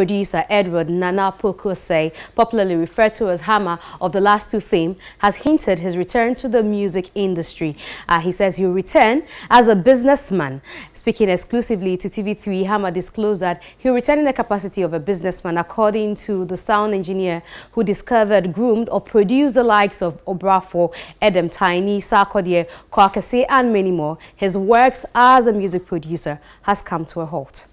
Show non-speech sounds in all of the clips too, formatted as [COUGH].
producer Edward Nana Poku Osei, popularly referred to as Hammer of the last two theme, has hinted his return to the music industry. Uh, he says he'll return as a businessman. Speaking exclusively to TV3, Hammer disclosed that he'll return in the capacity of a businessman, according to the sound engineer who discovered, groomed, or produced the likes of Obrafour, Edem Tinny, Sarkodie, Kwaw Kese, and many more. His works as a music producer has come to a halt.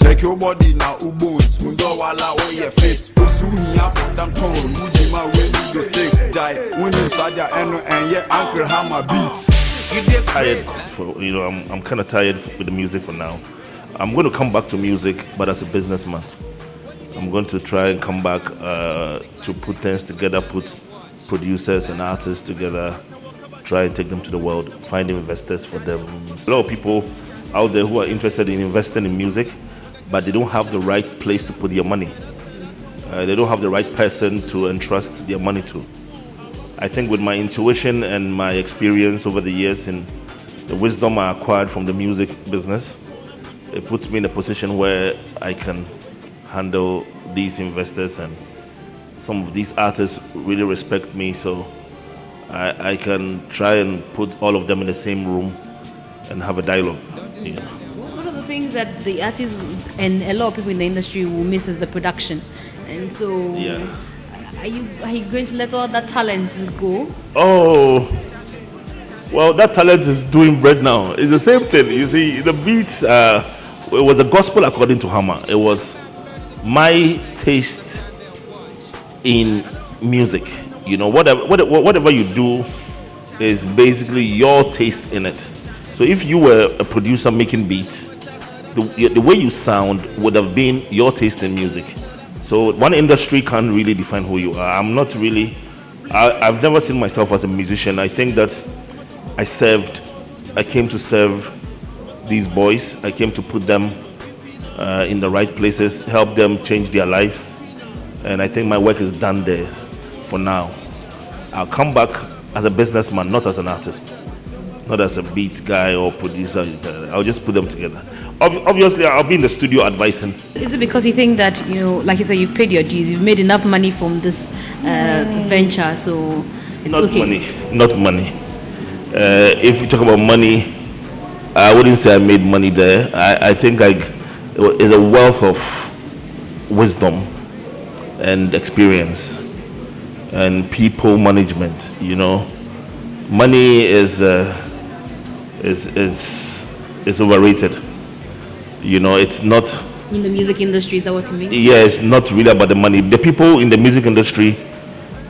Check your body now, bones. Muzo wala oh yeah fit. Fusunya dan tone. Muji ma we the stakes. Jai. Winning saja eno and yeah anchor hammer beats. Tired for you know I'm I'm kind of tired with the music for now. I'm going to come back to music, but as a businessman. I'm going to try and come back uh, to put things together, put producers and artists together, try and take them to the world, find investors for them. A lot of people out there who are interested in investing in music, but they don't have the right place to put their money. Uh, they don't have the right person to entrust their money to. I think with my intuition and my experience over the years and the wisdom I acquired from the music business, it puts me in a position where I can handle these investors and some of these artists really respect me so I, I can try and put all of them in the same room and have a dialogue. Yeah. One of the things that the artists and a lot of people in the industry will miss is the production. And so Yeah. are you are you going to let all that talent go? Oh, well, that talent is doing bread now. It's the same thing. You see, the beats, uh, it was a gospel according to Hammer. It was my taste in music. You know, whatever, whatever, whatever you do is basically your taste in it. So if you were a producer making beats, the, the way you sound would have been your taste in music. So one industry can't really define who you are. I'm not really, I, I've never seen myself as a musician. I think that I served, I came to serve these boys. I came to put them uh, in the right places, help them change their lives. And I think my work is done there for now. I'll come back as a businessman, not as an artist, not as a beat guy or producer. I'll just put them together. Obviously, I'll be in the studio advising. Is it because you think that you know, like you said, you've paid your dues, you've made enough money from this uh, venture, so it's not okay. money, not money. Uh, if we talk about money, I wouldn't say I made money there. I, I think I is a wealth of wisdom and experience and people management. You know, money is uh, is is is overrated. You know, it's not. In the music industry, is that what you mean? Yeah, it's not really about the money. The people in the music industry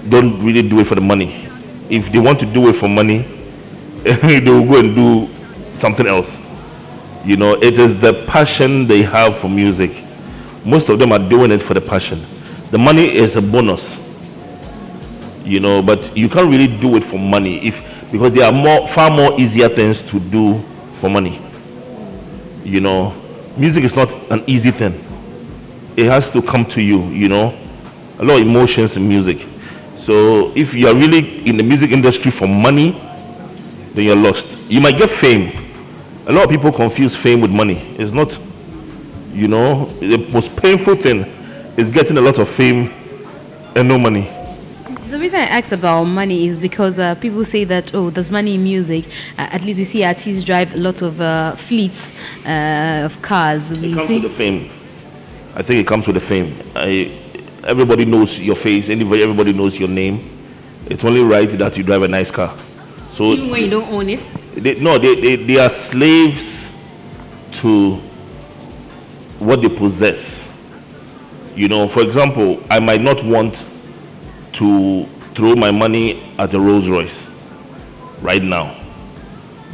don't really do it for the money. If they want to do it for money, [LAUGHS] they will go and do something else. You know, it is the passion they have for music. Most of them are doing it for the passion. The money is a bonus. You know, but you can't really do it for money if because there are more far more easier things to do for money. You know, music is not an easy thing. It has to come to you, you know. A lot of emotions in music. So if you are really in the music industry for money, then you're lost. You might get fame. A lot of people confuse fame with money. It's not, you know, the most painful thing is getting a lot of fame and no money. The reason I ask about money is because uh, people say that oh, there's money in music. Uh, at least we see artists drive a lot of uh, fleets uh, of cars. We It comes see with the fame. I think it comes with the fame. I, everybody knows your face. Anybody, everybody knows your name. It's only right that you drive a nice car. So even when you don't own it. they, no, they, they, they are slaves to what they possess. You know, for example, I might not want to throw my money at a Rolls Royce right now,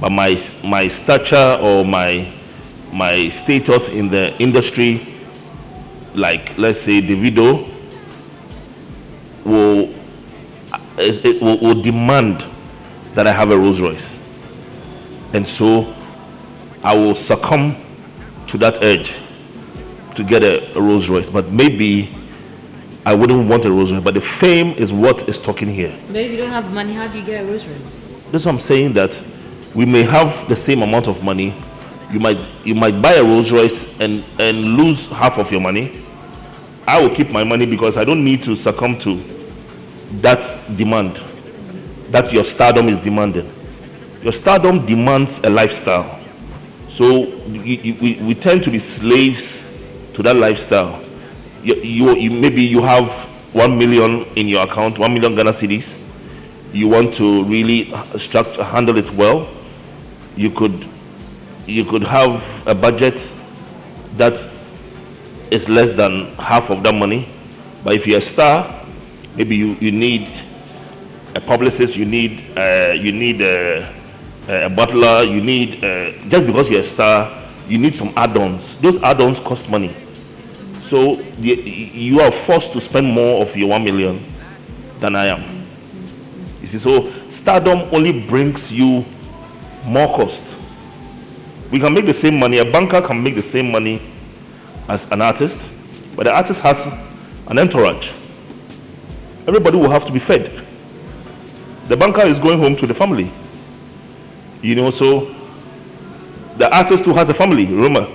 but my my stature or my my status in the industry, like let's say Davido, will it will, will demand that I have a Rolls Royce. And so I will succumb to that urge to get a, a Rolls Royce. But maybe I wouldn't want a Rolls Royce. But the fame is what is talking here. But if you don't have money, how do you get a Rolls Royce? That's what I'm saying that we may have the same amount of money. You might you might buy a Rolls Royce and and lose half of your money. I will keep my money because I don't need to succumb to that demand that your stardom is demanding. Your stardom demands a lifestyle. So you, we, we tend to be slaves to that lifestyle. You, you, you, maybe you have one million in your account, one million Ghana cedis. You want to really structure, handle it well. You could, you could have a budget that is less than half of that money. But if you're a star, maybe you, you need a publicist, you need, uh, you need a, a butler, you need, uh, just because you're a star, you need some add-ons. Those add-ons cost money. So the, you are forced to spend more of your one million than I am. You see, so stardom only brings you more cost. We can make the same money, a banker can make the same money as an artist, but the artist has an entourage. Everybody will have to be fed. The banker is going home to the family. You know, so the artist who has a family, remember,